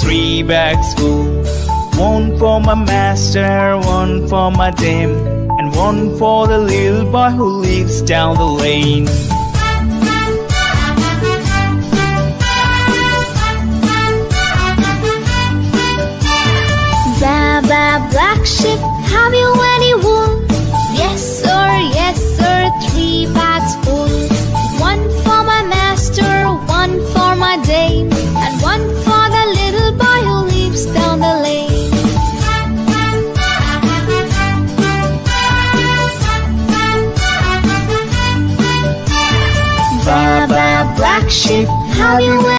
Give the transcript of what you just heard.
Three bags full. One for my master, one for my dame, and one for the little boy who lives down the lane. Baba black sheep, have you Baba black sheep, How you